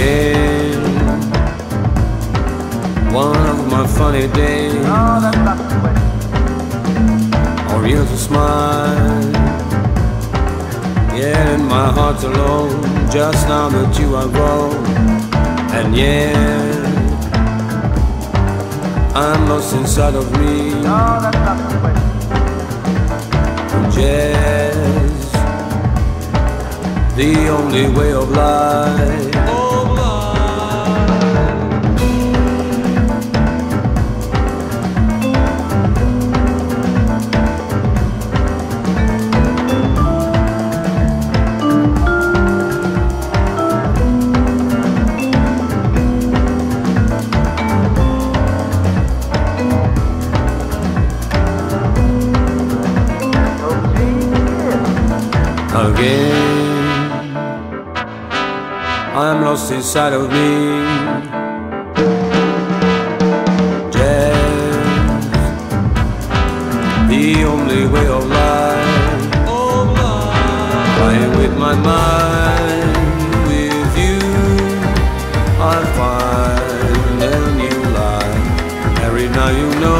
Again. One of my funny days. Or you to smile. Yeah, and my heart's alone just now that you are gone. And yeah, I'm lost inside of me. Jazz, the only way of life. Again. I'm lost inside of me. Jazz, the only way of life. Playing with my mind, with you, I find a new life. Every now you know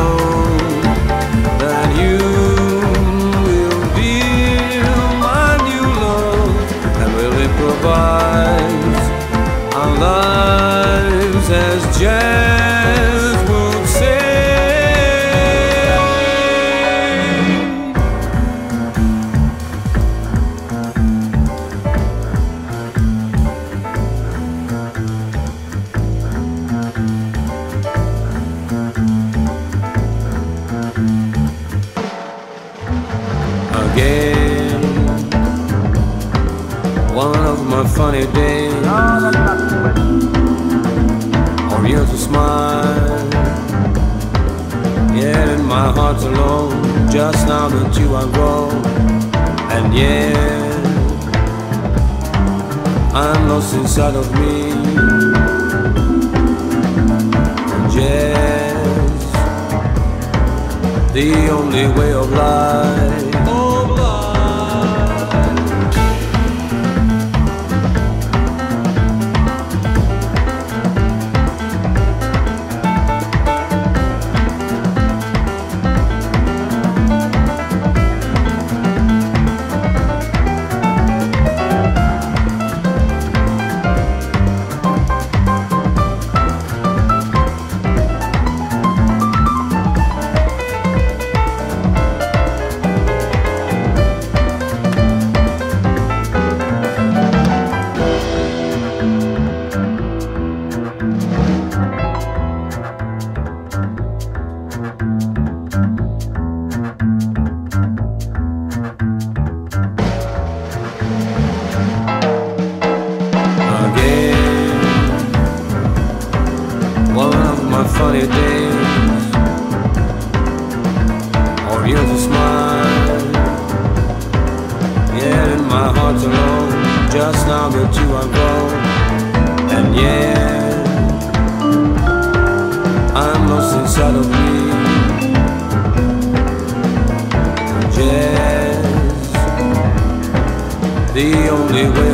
again. One of my funny days, or you to smile. Yeah, and my heart's alone just now that you are gone. And yeah, I'm lost inside of me. Jazz, the only way of life. Days, or you to smile. Yeah, and my heart's alone just now that you are gone. And yeah, I'm lost inside of me. Jazz, the only way